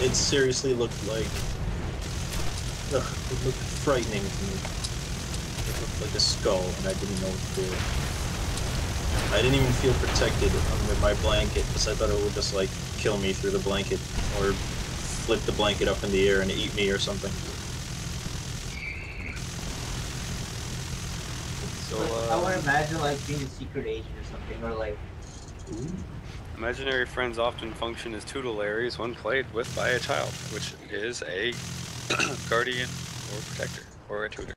it seriously looked like. Ugh, it looked frightening to me. It looked like a skull, and I didn't know what to do. I didn't even feel protected under my blanket because I thought it would just like kill me through the blanket or flip the blanket up in the air and eat me or something. So, Like, I would uh, imagine like being a secret agent or something, or like imaginary friends often function as tutelaries when played with by a child, which is a guardian or protector or a tutor.